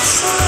It's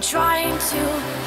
trying to